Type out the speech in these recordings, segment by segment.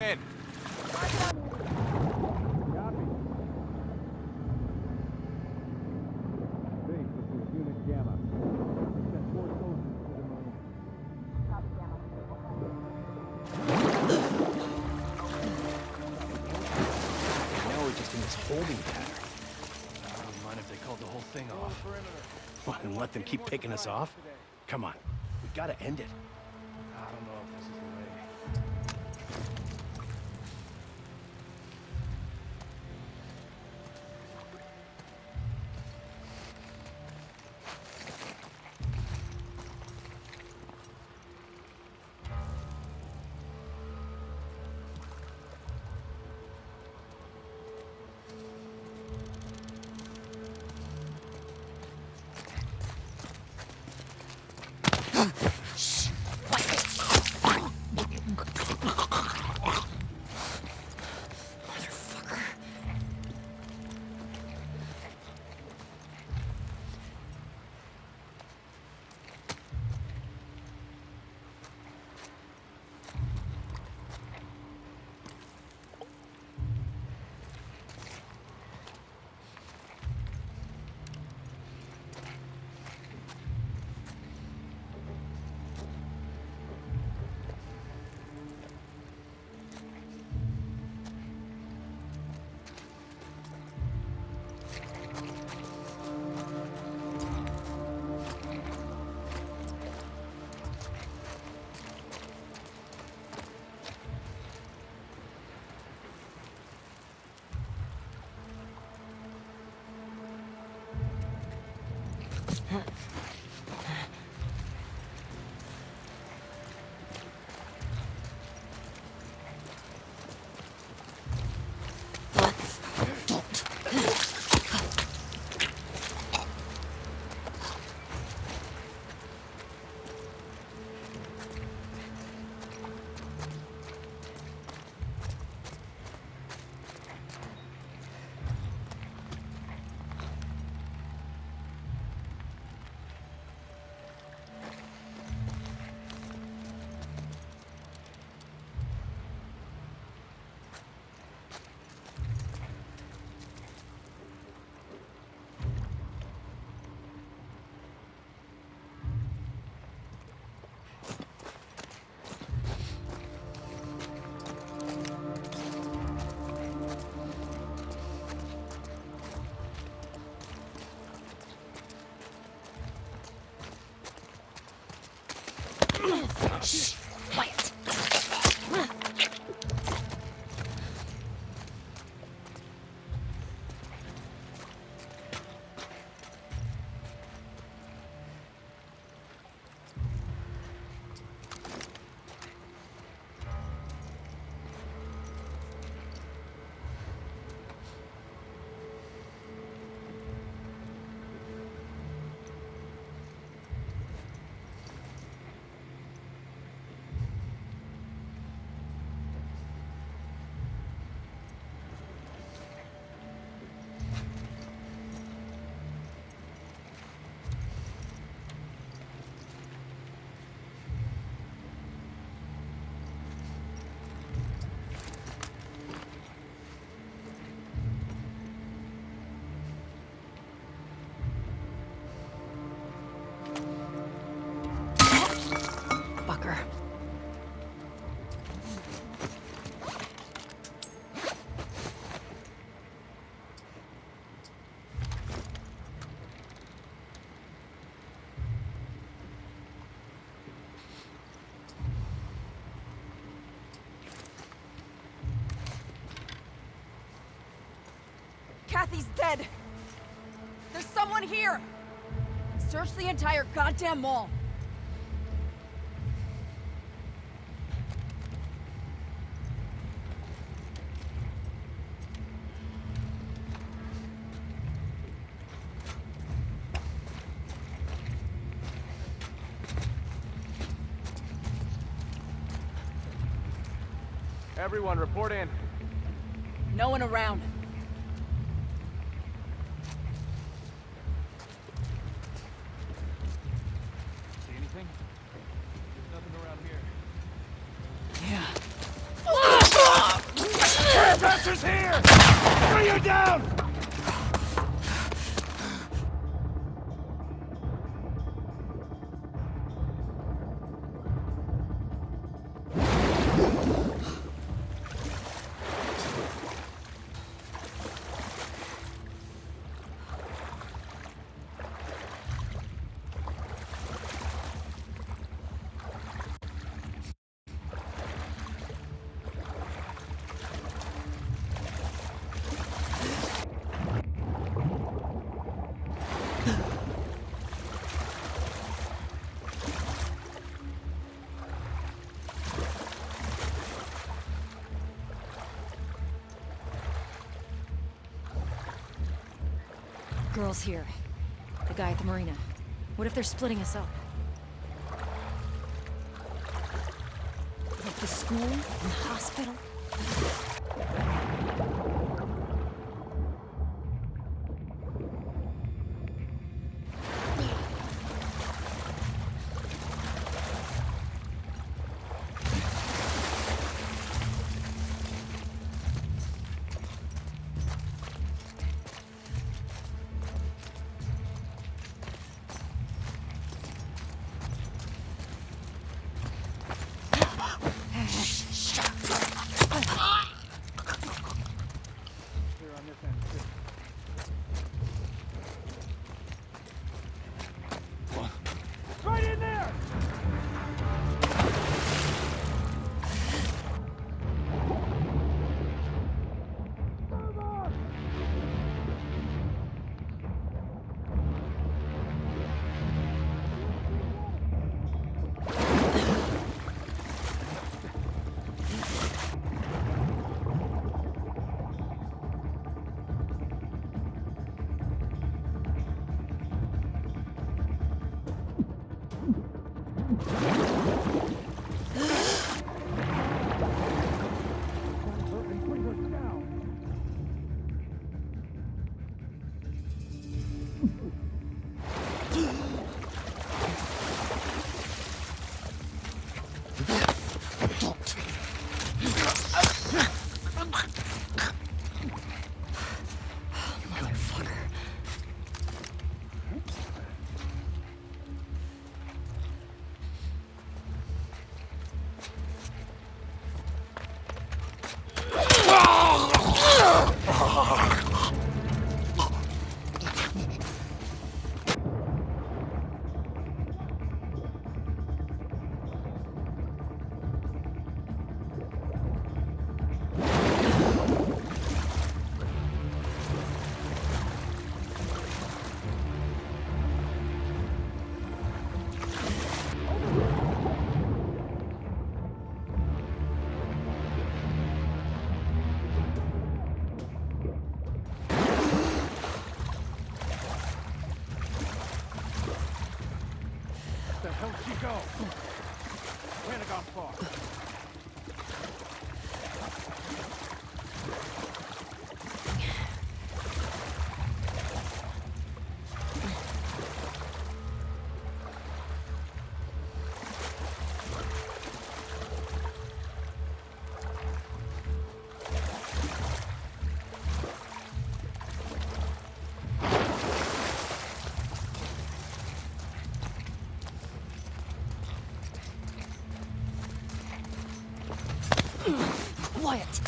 in. Holding pattern. I don't mind if they called the whole thing off. What, and let them keep picking us off? Come on, we gotta end it. Huh. Kathy's dead. There's someone here. Search the entire goddamn mall. Everyone, report in. No one around. See anything? There's nothing around here. Yeah. Professor's here! Her down! Girl's here. The guy at the marina. What if they're splitting us up? Like the school and the hospital? Hell she go? Where'd far? Wyatt!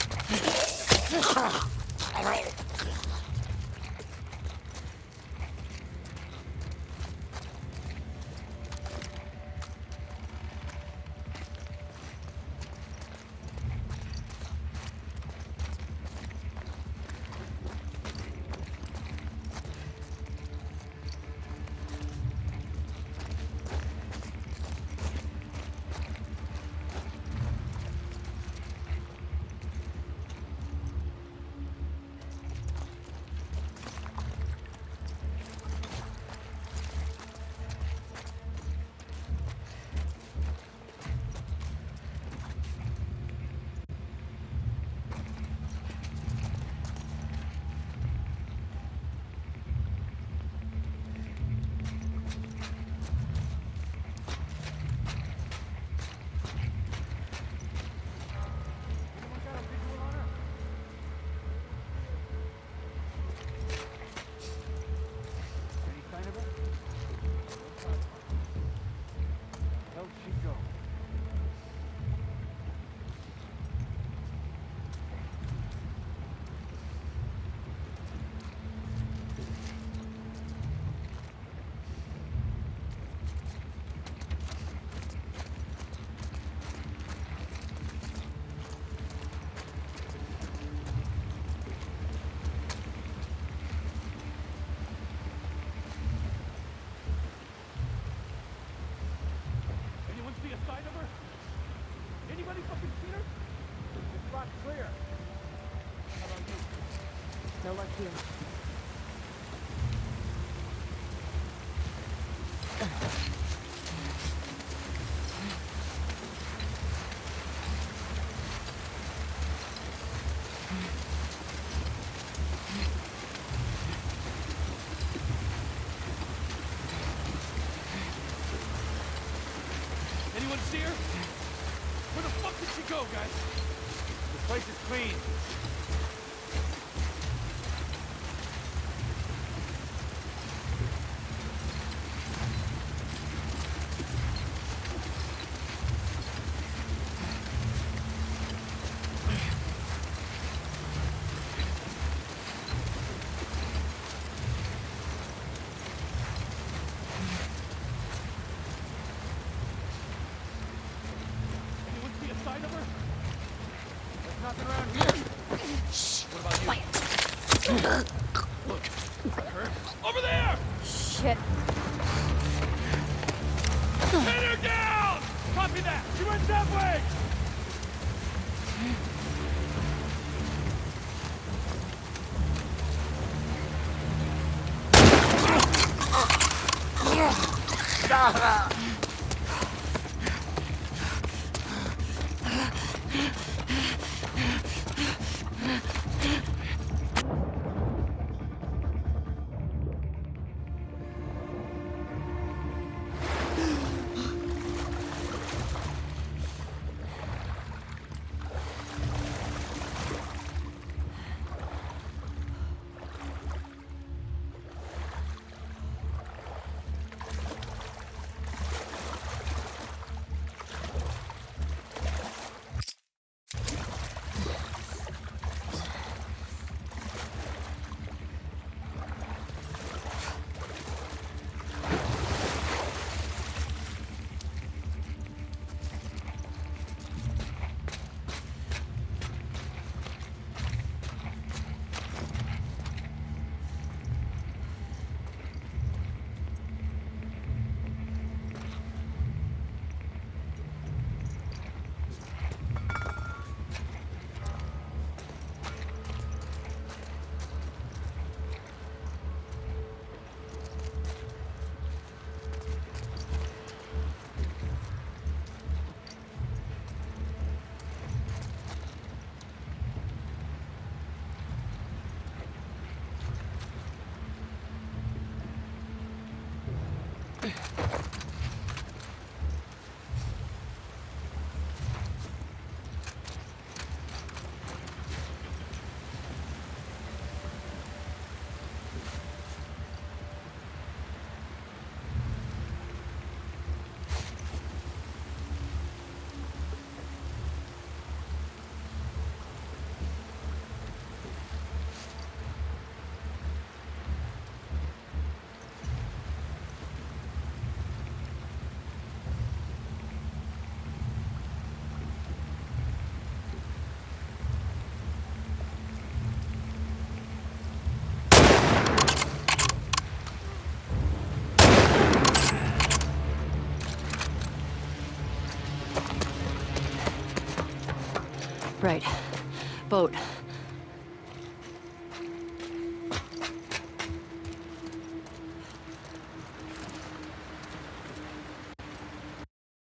Here. Anyone see her? Where the fuck did she go, guys? The place is clean. That! She went that way! Boat.